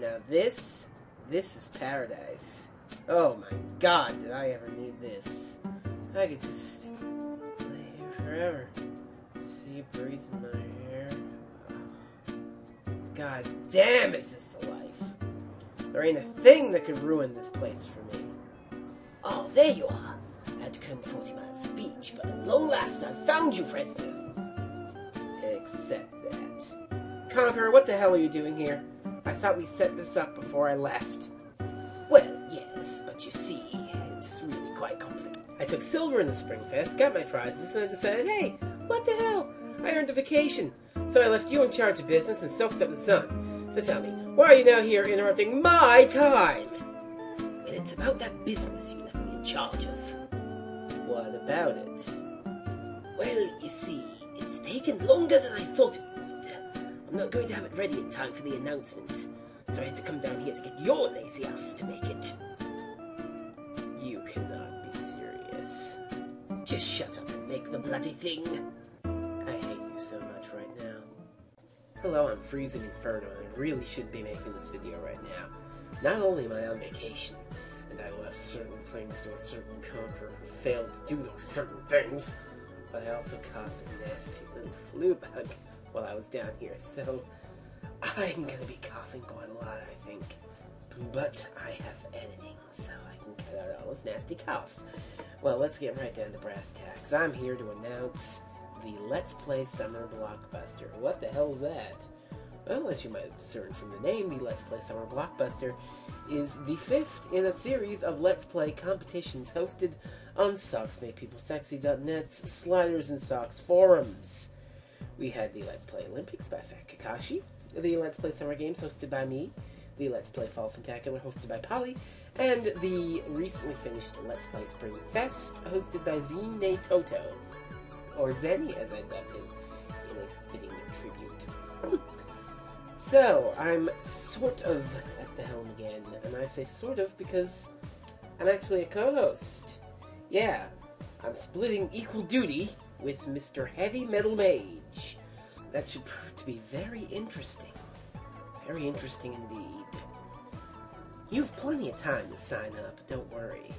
Now this, this is paradise. Oh my god, did I ever need this. I could just lay here forever. See a breeze in my hair. God damn, is this a life? There ain't a thing that could ruin this place for me. Oh, there you are. I had to come 40 miles to beach, but at long last I found you, Fresno. Except that. Conqueror, what the hell are you doing here? I thought we set this up before I left. Well, yes, but you see, it's really quite complex. I took silver in the Spring Fest, got my prizes, and I decided, hey, what the hell? I earned a vacation. So I left you in charge of business and soaked up the sun. So tell me, why are you now here interrupting my time? Well, it's about that business you left me in charge of. What about it? Well, you see, it's taken longer than I thought. I'm not going to have it ready in time for the announcement. So I had to come down here to get your lazy ass to make it. You cannot be serious. Just shut up and make the bloody thing. I hate you so much right now. Hello, I'm Freezing Inferno, and I really shouldn't be making this video right now. Not only am I on vacation, and I left certain things to a certain conqueror who failed to do those certain things, but I also caught the nasty little flu bug while I was down here, so I'm gonna be coughing quite a lot, I think. But I have editing, so I can cut out all those nasty coughs. Well, let's get right down to brass tacks. I'm here to announce the Let's Play Summer Blockbuster. What the hell is that? Well, as you might have discerned from the name, the Let's Play Summer Blockbuster is the fifth in a series of Let's Play competitions hosted on SocksMakePeopleSexy.net's Sliders and Socks forums. We had the Let's Play Olympics by Fat Kakashi, the Let's Play Summer Games hosted by me, the Let's Play Fall Fantacular hosted by Polly, and the recently finished Let's Play Spring Fest hosted by Zine Toto, or Zenny as I dubbed him, in a fitting tribute. so, I'm sort of at the helm again, and I say sort of because I'm actually a co-host. Yeah, I'm splitting equal duty with Mr. Heavy Metal Mage. That should prove to be very interesting. Very interesting indeed. You have plenty of time to sign up, don't worry.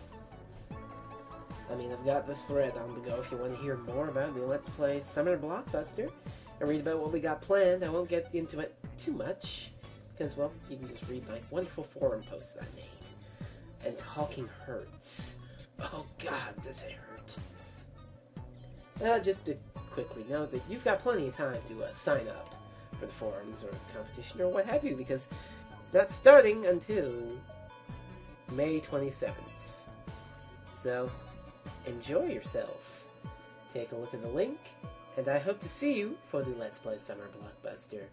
I mean, I've got the thread on the go if you want to hear more about the Let's Play Summer Blockbuster and read about what we got planned. I won't get into it too much because, well, you can just read my wonderful forum posts I made. And talking hurts. Oh god, does it hurt. Uh, just to quickly note that you've got plenty of time to uh, sign up for the forums or the competition or what have you because it's not starting until May 27th. So, enjoy yourself. Take a look at the link, and I hope to see you for the Let's Play Summer Blockbuster.